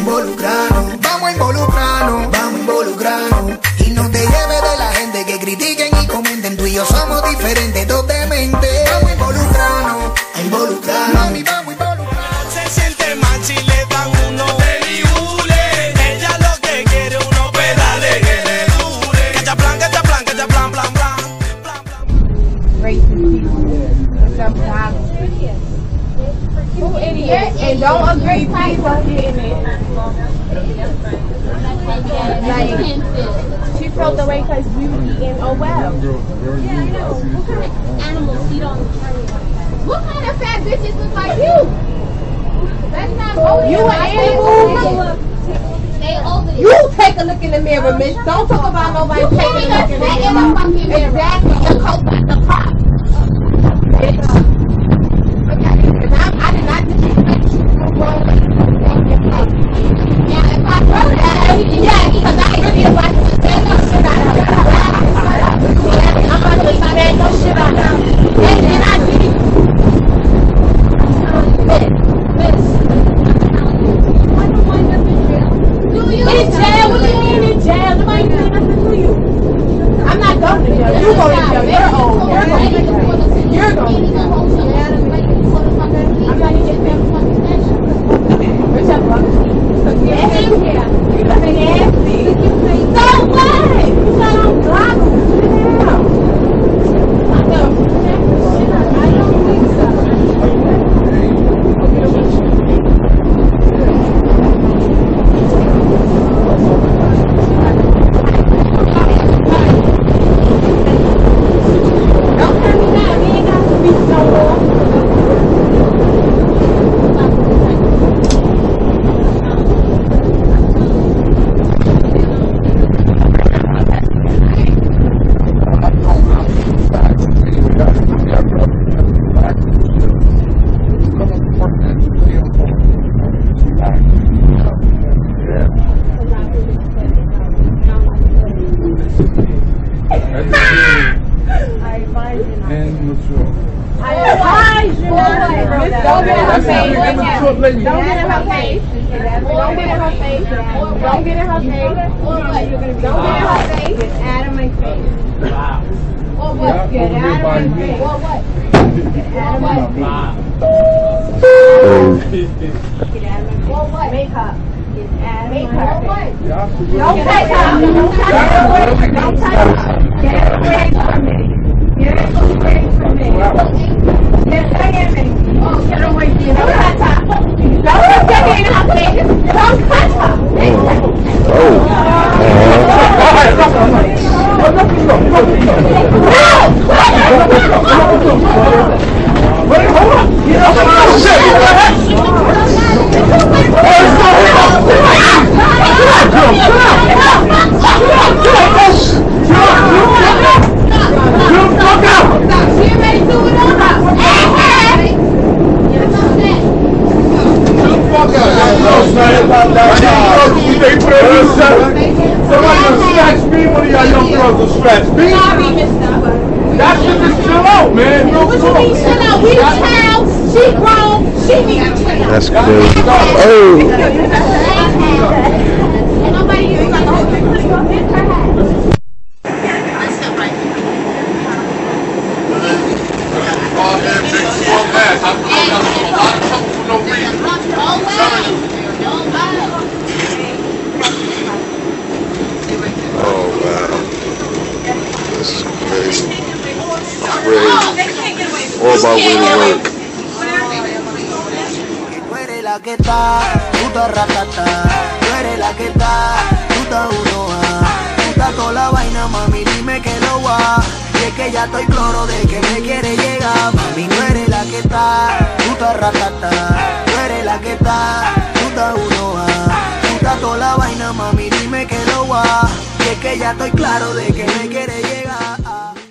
involucrarnos, vamos a involucrarnos, vamos a involucrarnos. Y no te lleves de la gente que critiquen y comenten. Tú y yo somos diferentes, dos de mente. Vamos a involucrarnos, a involucrarnos. Mami, vamos a involucrarnos. Se siente mal si le dan uno de hule. Ella lo que quiere uno pedales que le dure. Que plan, que plan, plan, plan, plan, plan, plan. Racist people sometimes. Who idiot? And don't agree people getting it. Like, she throws away because beauty and oh well. Yeah, I know. What kind of animals feed on the? What kind of fat bitches look like you? That's not bullying. You an animal? They older than You take a look in the mirror, miss. Don't talk about nobody You taking a look in the mirror. mirror. Exactly. The coat got the pop. Bitch. Okay. And I, I did not disrespect you for going Yeah, if I throw that, yeah, because I really about to stand no shit out of her. I'm about to smack no shit out of her. And then I did. Do you? In jail? What do you mean in jail? Nobody did nothing to you. I'm not going to jail. You going to jail. You're old. You're going to jail. You're going to jail. I'm not even getting Which I'm going to Because you're nasty. You're nasty. So what? You got on goggles. Sit down. I don't think so. Don't tell me that. We ain't got to be so long. I advise you. Don't get in her face. Don't get in her face. Don't get in her face. Don't get in her face. Don't get in her face. Get of my face. Or what? Get of my face. Or what? Get of my face. Get of my face. Or what? Makeup. Get of my face. Don't touch. Don't touch her. Don't touch her. Away from me. Get away from me. Get away from me. Oh, get away from me. Don't me in. Don't touch her. She ready to do it on her. Hey, hey. Somebody gonna scratch me, one of y'all young girls will scratch me. Sorry. That shit just chill out, man. No What you mean, chill out? We child. She grown. She need to chill out. That's crazy. Oh, about. Tú eres la que está, tú estás ratata. Tú eres la que está, tú estás uno a. Tú estás toda la vaina, mami, dime que lo va. Y es que ya estoy cloro de que me quiere llegar. Mami, no eres la que está, tú estás ratata. Tú eres la que está, tú estás uno a. Tú estás toda la vaina, mami, dime que lo va. Y es que ya estoy claro de que me quiere llegar.